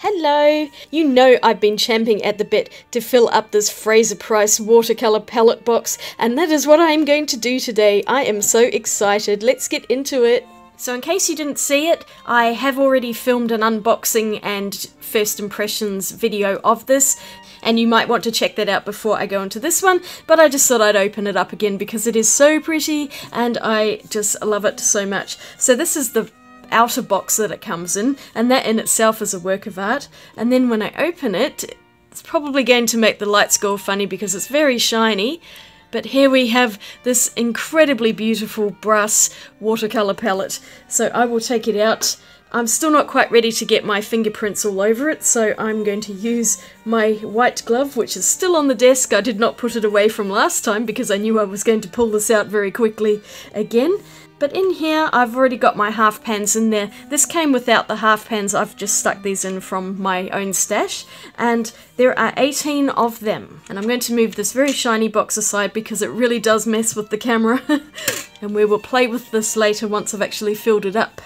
Hello! You know I've been champing at the bit to fill up this Frazer Price watercolour palette box, and that is what I am going to do today. I am so excited. Let's get into it. So in case you didn't see it, I have already filmed an unboxing and first impressions video of this, and you might want to check that out before I go into this one, but I just thought I'd open it up again because it is so pretty and I just love it so much. So this is the outer box that it comes in, and that in itself is a work of art. And then when I open it, it's probably going to make the lights go funny because it's very shiny. But here we have this incredibly beautiful brass watercolour palette. So I will take it out. I'm still not quite ready to get my fingerprints all over it, so I'm going to use my white glove, which is still on the desk. I did not put it away from last time because I knew I was going to pull this out very quickly again. But in here, I've already got my half pans in there. This came without the half pans, I've just stuck these in from my own stash. And there are 18 of them. And I'm going to move this very shiny box aside because it really does mess with the camera. and we will play with this later once I've actually filled it up.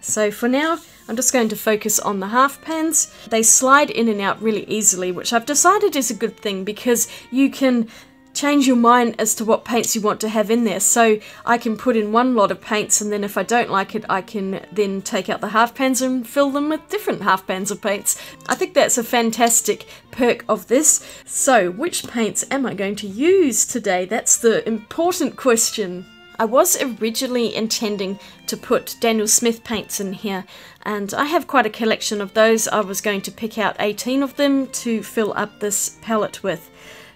So for now, I'm just going to focus on the half pans. They slide in and out really easily, which I've decided is a good thing because you can change your mind as to what paints you want to have in there. So I can put in one lot of paints and then if I don't like it, I can then take out the half pans and fill them with different half pans of paints. I think that's a fantastic perk of this. So which paints am I going to use today? That's the important question. I was originally intending to put Daniel Smith paints in here and I have quite a collection of those. I was going to pick out 18 of them to fill up this palette with.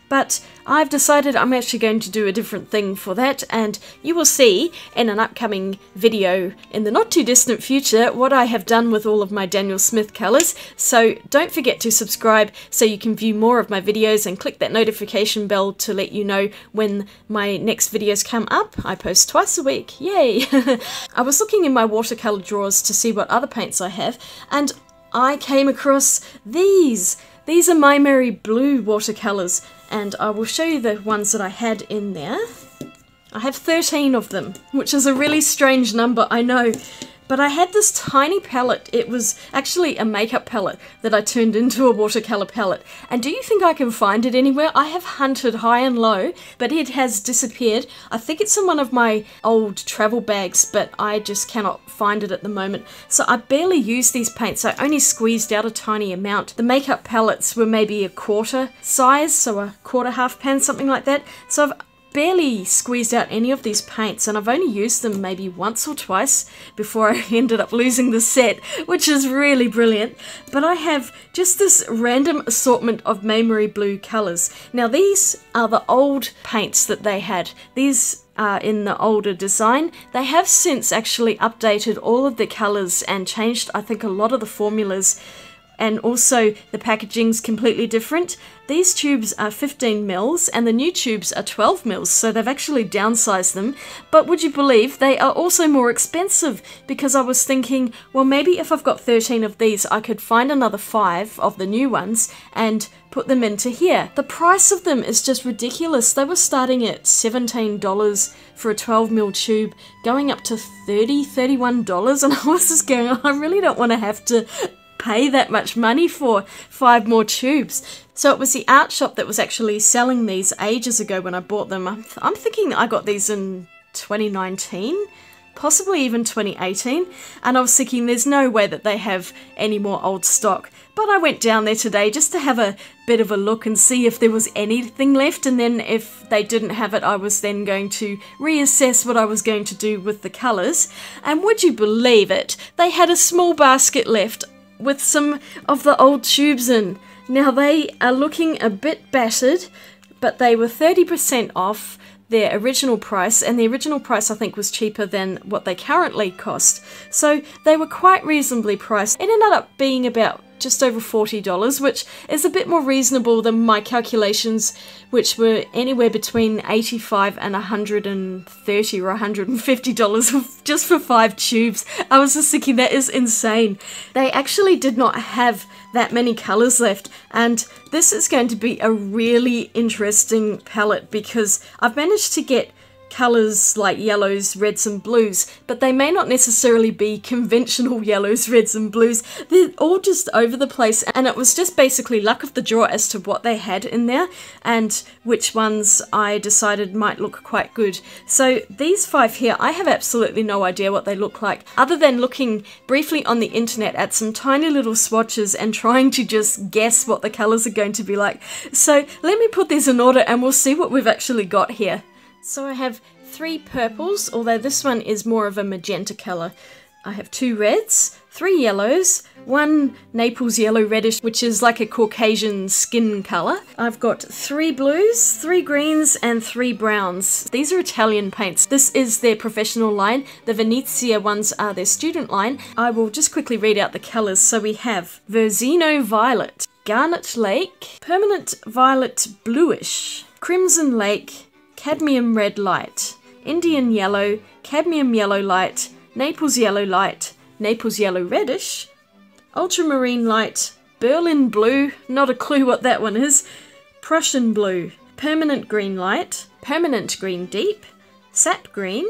But I've decided I'm actually going to do a different thing for that, and you will see in an upcoming video in the not too distant future what I have done with all of my Daniel Smith colours. So don't forget to subscribe so you can view more of my videos and click that notification bell to let you know when my next videos come up. I post twice a week, yay! I was looking in my watercolour drawers to see what other paints I have, and I came across these. These are Maimeri Blu watercolours and I will show you the ones that I had in there. I have 13 of them, which is a really strange number, I know. But I had this tiny palette. It was actually a makeup palette that I turned into a watercolor palette. And do you think I can find it anywhere? I have hunted high and low, but it has disappeared. I think it's in one of my old travel bags, but I just cannot find it at the moment. So I barely use these paints. I only squeezed out a tiny amount. The makeup palettes were maybe a quarter size, so a quarter half pan, something like that. So I've barely squeezed out any of these paints and I've only used them maybe once or twice before I ended up losing the set, which is really brilliant. But I have just this random assortment of Maimeri Blu colours. Now these are the old paints that they had. These are in the older design. They have since actually updated all of the colours and changed I think a lot of the formulas and also the packaging's completely different. These tubes are 15 mils and the new tubes are 12 mils, so they've actually downsized them. But would you believe they are also more expensive because I was thinking, well, maybe if I've got 13 of these, I could find another five of the new ones and put them into here. The price of them is just ridiculous. They were starting at $17 for a 12 mil tube, going up to $30, $31, and I was just going, I really don't want to have to pay that much money for five more tubes. So it was the art shop that was actually selling these ages ago when I bought them. I'm, I'm thinking I got these in 2019 possibly even 2018, and I was thinking there's no way that they have any more old stock. But I went down there today just to have a bit of a look and see if there was anything left, and then if they didn't have it, I was then going to reassess what I was going to do with the colours. And would you believe it? They had a small basket left with some of the old tubes in. Now they are looking a bit battered, but they were 30% off their original price, and the original price I think was cheaper than what they currently cost. So they were quite reasonably priced. It ended up being about just over $40, which is a bit more reasonable than my calculations, which were anywhere between 85 and 130 or $150 just for five tubes. I was just thinking that is insane. They actually did not have that many colors left, and this is going to be a really interesting palette because I've managed to get colours like yellows, reds, and blues, but they may not necessarily be conventional yellows, reds, and blues. They're all just over the place, and it was just basically luck of the draw as to what they had in there and which ones I decided might look quite good. So these five here, I have absolutely no idea what they look like, other than looking briefly on the internet at some tiny little swatches and trying to just guess what the colours are going to be like. So let me put these in order and we'll see what we've actually got here. So I have three purples, although this one is more of a magenta colour. I have two reds, three yellows, one Naples yellow reddish, which is like a Caucasian skin colour. I've got three blues, three greens, and three browns. These are Italian paints. This is their professional line. The Venezia ones are their student line. I will just quickly read out the colours. So we have Verzino Violet, Garnet Lake, Permanent Violet Bluish, Crimson Lake, cadmium red light, Indian yellow, cadmium yellow light, Naples yellow light, Naples yellow reddish, ultramarine light, Berlin blue, not a clue what that one is, Prussian blue, permanent green light, permanent green deep, sap green,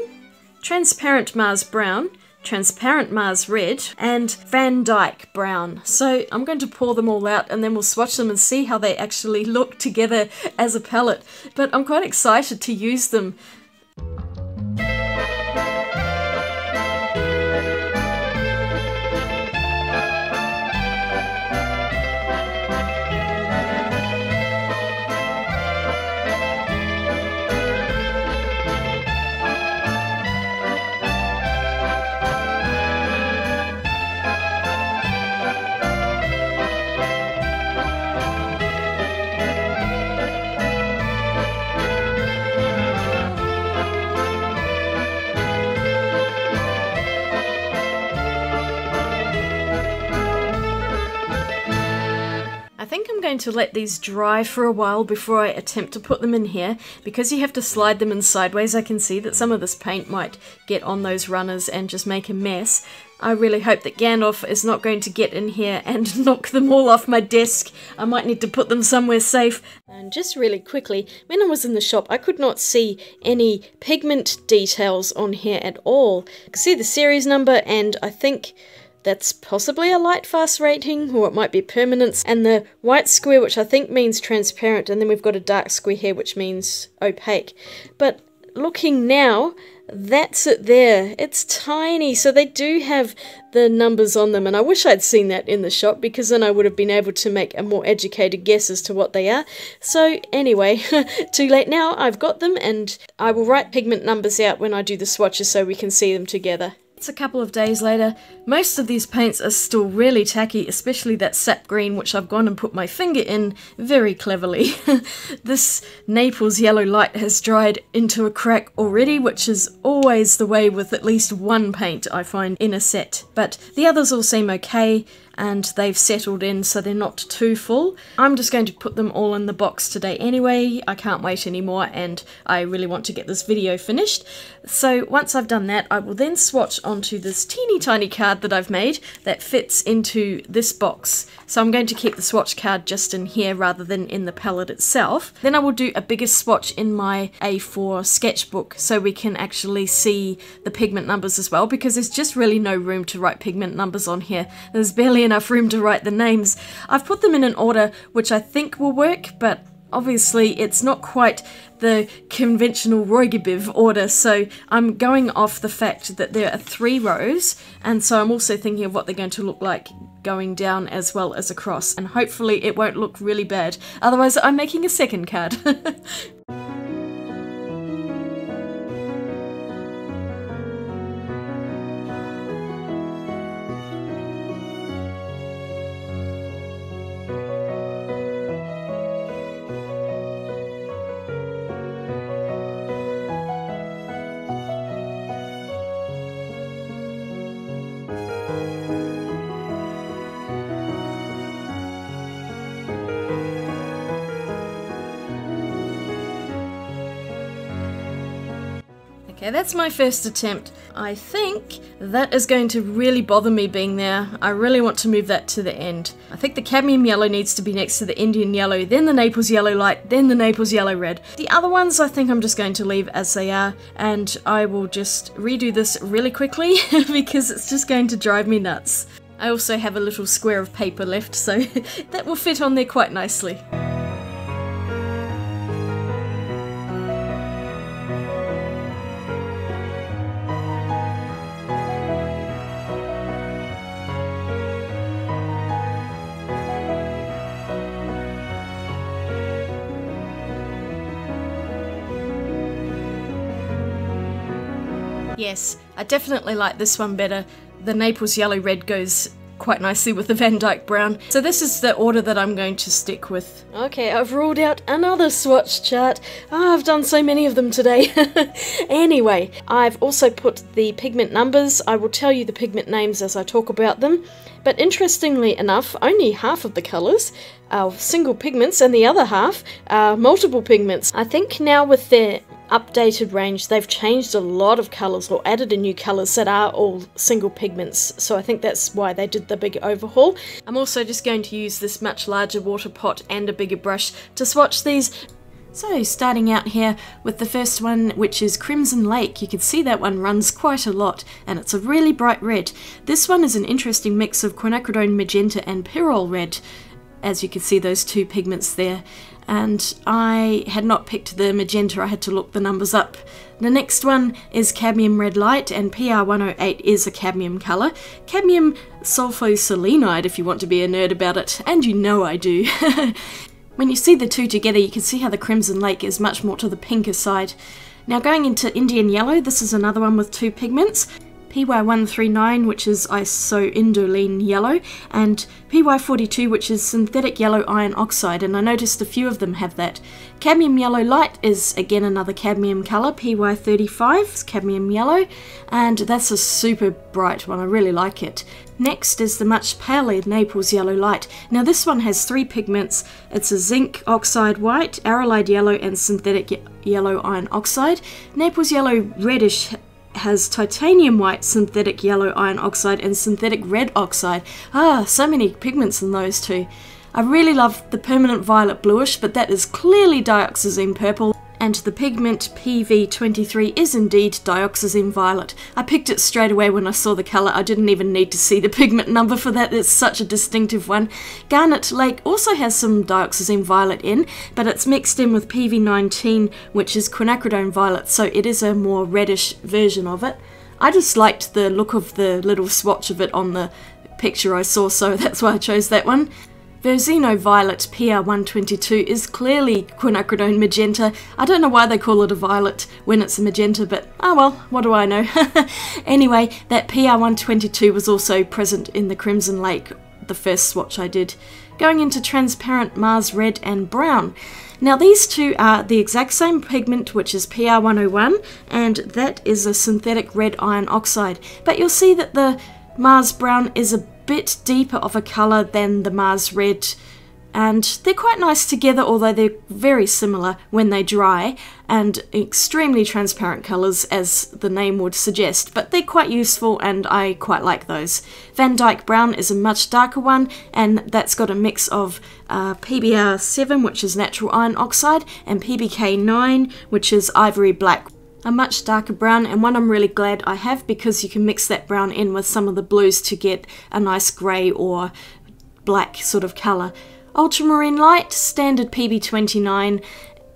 transparent Mars brown, transparent Mars red, and Van Dyke brown. So I'm going to pour them all out and then we'll swatch them and see how they actually look together as a palette. But I'm quite excited to use them. Going to let these dry for a while before I attempt to put them in here. Because you have to slide them in sideways, I can see that some of this paint might get on those runners and just make a mess. I really hope that Gandalf is not going to get in here and knock them all off my desk. I might need to put them somewhere safe. And just really quickly, when I was in the shop, I could not see any pigment details on here at all. I could see the series number and I think that's possibly a light fast rating, or it might be permanence, and the white square, which I think means transparent, and then we've got a dark square here, which means opaque. But looking now, that's it there. It's tiny, so they do have the numbers on them, and I wish I'd seen that in the shop because then I would have been able to make a more educated guess as to what they are. So, anyway, too late now, I've got them, and I will write pigment numbers out when I do the swatches so we can see them together. It's a couple of days later. Most of these paints are still really tacky, especially that sap green, which I've gone and put my finger in very cleverly. this Naples yellow light has dried into a crack already, which is always the way with at least one paint I find in a set. But the others all seem okay, and they've settled in so they're not too full. I'm just going to put them all in the box today anyway. I can't wait anymore and I really want to get this video finished. So once I've done that, I will then swatch onto this teeny tiny card that I've made that fits into this box. So I'm going to keep the swatch card just in here rather than in the palette itself. Then I will do a bigger swatch in my A4 sketchbook so we can actually see the pigment numbers as well because there's just really no room to write pigment numbers on here. There's barely enough room to write the names. I've put them in an order which I think will work, but obviously it's not quite the conventional Roygbiv order, so I'm going off the fact that there are three rows, and so I'm also thinking of what they're going to look like going down as well as across, and hopefully it won't look really bad. Otherwise, I'm making a second card. Okay, that's my first attempt. I think that is going to really bother me being there. I really want to move that to the end. I think the cadmium yellow needs to be next to the Indian yellow, then the Naples yellow light, then the Naples yellow red. The other ones I think I'm just going to leave as they are, and I will just redo this really quickly because it's just going to drive me nuts. I also have a little square of paper left, so that will fit on there quite nicely. Yes, I definitely like this one better. The Naples yellow red goes quite nicely with the Van Dyke brown. So this is the order that I'm going to stick with. Okay, I've ruled out another swatch chart. Oh, I've done so many of them today. anyway, I've also put the pigment numbers. I will tell you the pigment names as I talk about them. But interestingly enough, only half of the colours are single pigments and the other half are multiple pigments. I think now with their updated range, they've changed a lot of colours or added in new colours that are all single pigments. So I think that's why they did the big overhaul. I'm also just going to use this much larger water pot and a bigger brush to swatch these. So starting out here with the first one which is Crimson Lake, you can see that one runs quite a lot and it's a really bright red. This one is an interesting mix of quinacridone magenta and pyrrole red as you can see those two pigments there and I had not picked the magenta, I had to look the numbers up. The next one is cadmium red light, and PR108 is a cadmium colour. Cadmium sulfoselenide, if you want to be a nerd about it, and you know I do. when you see the two together, you can see how the Crimson Lake is much more to the pinker side. Now going into Indian Yellow, this is another one with two pigments. PY139, which is isoindoline yellow, and PY42, which is synthetic yellow iron oxide, and I noticed a few of them have that. Cadmium yellow light is again another cadmium colour, PY35 is cadmium yellow, and that's a super bright one, I really like it. Next is the much paler Naples yellow light. Now this one has three pigments. It's a zinc oxide white, arylide yellow, and synthetic yellow iron oxide. Naples yellow reddish has titanium white, synthetic yellow iron oxide, and synthetic red oxide. Ah, so many pigments in those two. I really love the permanent violet bluish, but that is clearly dioxazine purple and the pigment PV23 is indeed dioxazine violet. I picked it straight away when I saw the colour, I didn't even need to see the pigment number for that, it's such a distinctive one. Garnet Lake also has some dioxazine violet in, but it's mixed in with PV19 which is quinacridone violet, so it is a more reddish version of it. I just liked the look of the little swatch of it on the picture I saw, so that's why I chose that one. Verzino Violet PR122 is clearly quinacridone magenta. I don't know why they call it a violet when it's a magenta, but oh well, what do I know. anyway, that PR122 was also present in the Crimson Lake, the first swatch I did. Going into transparent Mars Red and Brown. Now these two are the exact same pigment which is PR101 and that is a synthetic red iron oxide but you'll see that the Mars Brown is a bit deeper of a colour than the Mars Red. And they're quite nice together although they're very similar when they dry and extremely transparent colours as the name would suggest. But they're quite useful and I quite like those. Van Dyke Brown is a much darker one and that's got a mix of uh, PBR7 which is natural iron oxide and PBK9 which is ivory black a much darker brown and one I'm really glad I have because you can mix that brown in with some of the blues to get a nice grey or black sort of colour. Ultramarine Light, standard PB29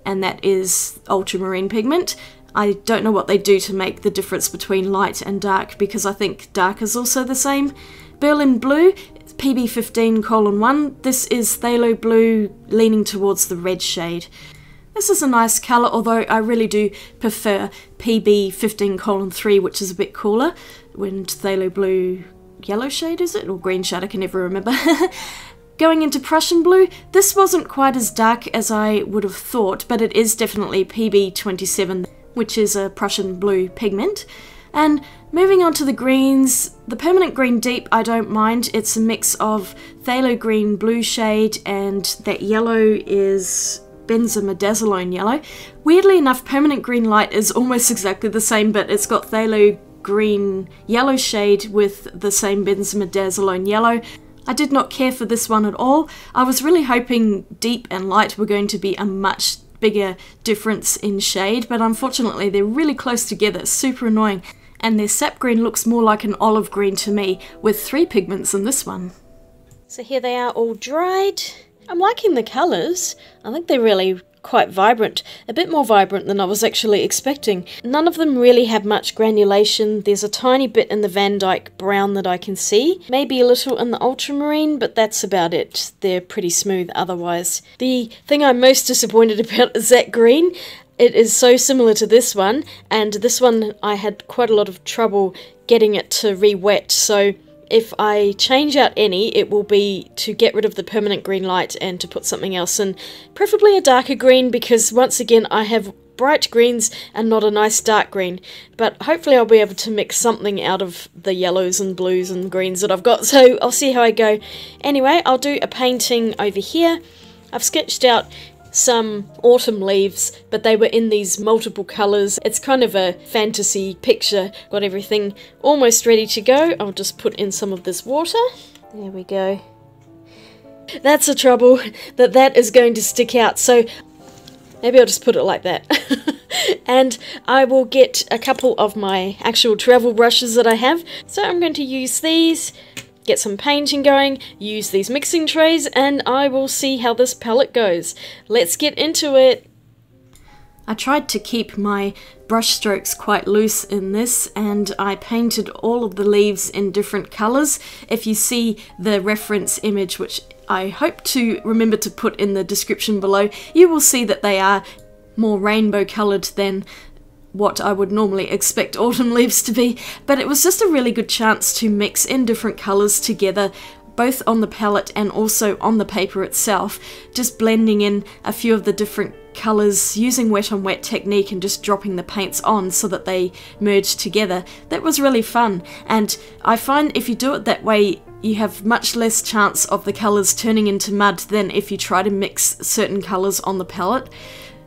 and that is ultramarine pigment. I don't know what they do to make the difference between light and dark because I think dark is also the same. Berlin Blue, PB15 colon 1. This is phthalo blue leaning towards the red shade. This is a nice colour, although I really do prefer PB15 colon 3, which is a bit cooler. When phthalo blue yellow shade, is it? Or green shade, I can never remember. Going into Prussian blue, this wasn't quite as dark as I would have thought, but it is definitely PB27, which is a Prussian blue pigment. And moving on to the greens, the permanent green deep I don't mind. It's a mix of phthalo green blue shade and that yellow is benzimidazoline yellow. Weirdly enough, permanent green light is almost exactly the same, but it's got phthalo green yellow shade with the same benzimidazoline yellow. I did not care for this one at all. I was really hoping deep and light were going to be a much bigger difference in shade, but unfortunately they're really close together, super annoying. And their sap green looks more like an olive green to me, with three pigments in this one. So here they are all dried. I'm liking the colours. I think they're really quite vibrant, a bit more vibrant than I was actually expecting. None of them really have much granulation. There's a tiny bit in the Van Dyke brown that I can see, maybe a little in the ultramarine, but that's about it. They're pretty smooth otherwise. The thing I'm most disappointed about is that green. It is so similar to this one, and this one I had quite a lot of trouble getting it to re-wet, so if I change out any, it will be to get rid of the permanent green light and to put something else in, preferably a darker green because once again I have bright greens and not a nice dark green, but hopefully I'll be able to mix something out of the yellows and blues and greens that I've got, so I'll see how I go. Anyway, I'll do a painting over here. I've sketched out some autumn leaves, but they were in these multiple colours. It's kind of a fantasy picture. Got everything almost ready to go. I'll just put in some of this water. There we go. That's the trouble, that that is going to stick out. So maybe I'll just put it like that. and I will get a couple of my actual travel brushes that I have. So I'm going to use these get some painting going, use these mixing trays, and I will see how this palette goes. Let's get into it! I tried to keep my brush strokes quite loose in this and I painted all of the leaves in different colours. If you see the reference image, which I hope to remember to put in the description below, you will see that they are more rainbow coloured than what I would normally expect autumn leaves to be, but it was just a really good chance to mix in different colours together both on the palette and also on the paper itself, just blending in a few of the different colours using wet on wet technique and just dropping the paints on so that they merge together. That was really fun and I find if you do it that way you have much less chance of the colours turning into mud than if you try to mix certain colours on the palette.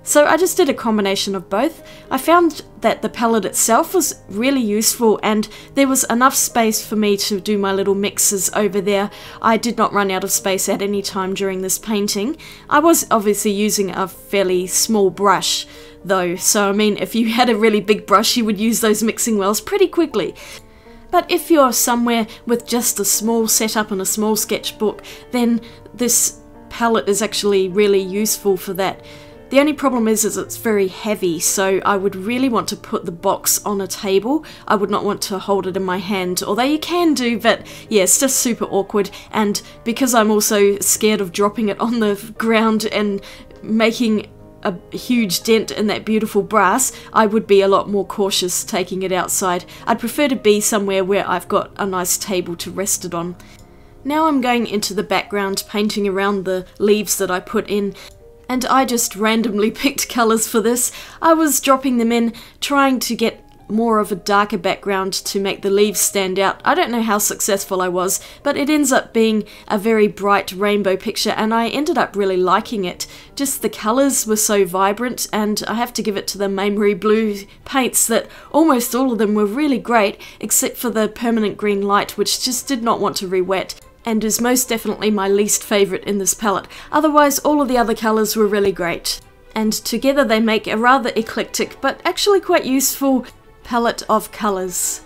So I just did a combination of both. I found that the palette itself was really useful and there was enough space for me to do my little mixes over there. I did not run out of space at any time during this painting. I was obviously using a fairly small brush though, so I mean if you had a really big brush you would use those mixing wells pretty quickly. But if you're somewhere with just a small setup and a small sketchbook, then this palette is actually really useful for that. The only problem is, is it's very heavy, so I would really want to put the box on a table. I would not want to hold it in my hand, although you can do, but yeah, it's just super awkward. And because I'm also scared of dropping it on the ground and making a huge dent in that beautiful brass, I would be a lot more cautious taking it outside. I'd prefer to be somewhere where I've got a nice table to rest it on. Now I'm going into the background, painting around the leaves that I put in and I just randomly picked colours for this. I was dropping them in, trying to get more of a darker background to make the leaves stand out. I don't know how successful I was, but it ends up being a very bright rainbow picture and I ended up really liking it. Just the colours were so vibrant and I have to give it to the Maimeri Blu paints that almost all of them were really great except for the permanent green light which just did not want to re-wet and is most definitely my least favourite in this palette. Otherwise, all of the other colours were really great. And together they make a rather eclectic, but actually quite useful palette of colours.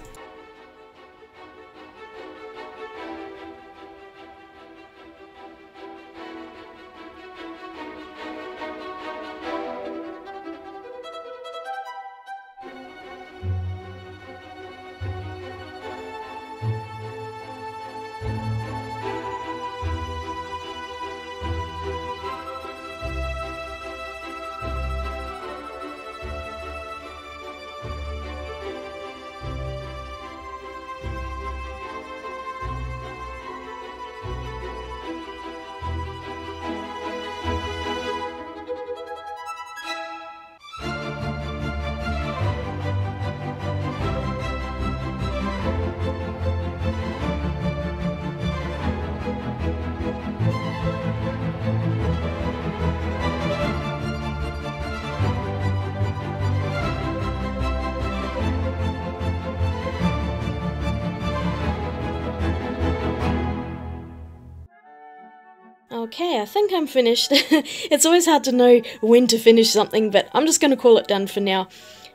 Okay, I think I'm finished. it's always hard to know when to finish something, but I'm just going to call it done for now.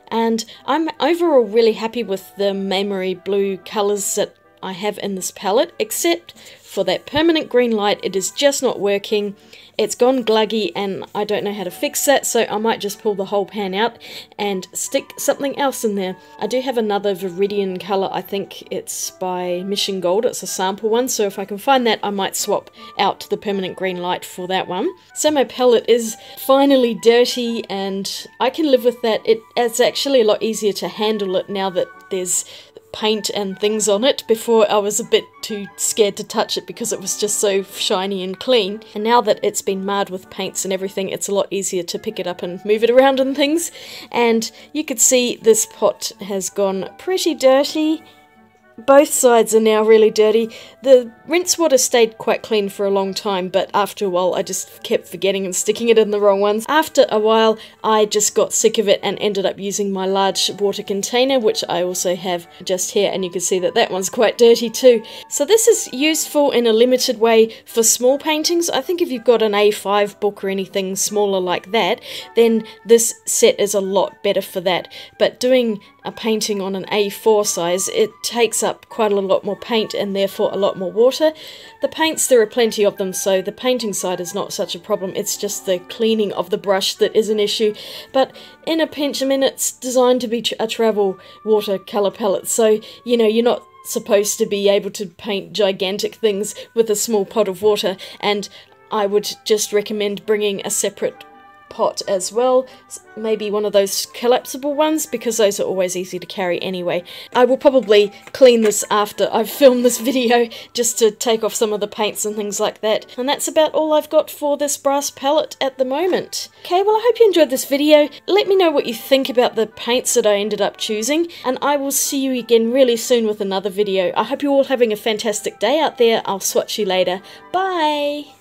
And I'm overall really happy with the Maimeri Blu colours that I have in this palette, except for that permanent green light, it is just not working. It's gone gluggy and I don't know how to fix that, so I might just pull the whole pan out and stick something else in there. I do have another Viridian colour, I think it's by Mission Gold, it's a sample one, so if I can find that I might swap out the permanent green light for that one. So my palette is finally dirty and I can live with that. It, it's actually a lot easier to handle it now that there's paint and things on it. Before I was a bit too scared to touch it because it was just so shiny and clean. And now that it's been marred with paints and everything, it's a lot easier to pick it up and move it around and things. And you could see this pot has gone pretty dirty both sides are now really dirty. The rinse water stayed quite clean for a long time, but after a while I just kept forgetting and sticking it in the wrong ones. After a while, I just got sick of it and ended up using my large water container, which I also have just here, and you can see that that one's quite dirty too. So this is useful in a limited way for small paintings. I think if you've got an A5 book or anything smaller like that, then this set is a lot better for that. But doing a painting on an A4 size, it takes up quite a lot more paint and therefore a lot more water. The paints, there are plenty of them, so the painting side is not such a problem. It's just the cleaning of the brush that is an issue. But in a pinch, I mean, it's designed to be a travel watercolour palette, so, you know, you're not supposed to be able to paint gigantic things with a small pot of water, and I would just recommend bringing a separate pot as well, maybe one of those collapsible ones because those are always easy to carry anyway. I will probably clean this after I've filmed this video just to take off some of the paints and things like that. And that's about all I've got for this brass palette at the moment. Okay, well I hope you enjoyed this video. Let me know what you think about the paints that I ended up choosing and I will see you again really soon with another video. I hope you're all having a fantastic day out there. I'll swatch you later. Bye!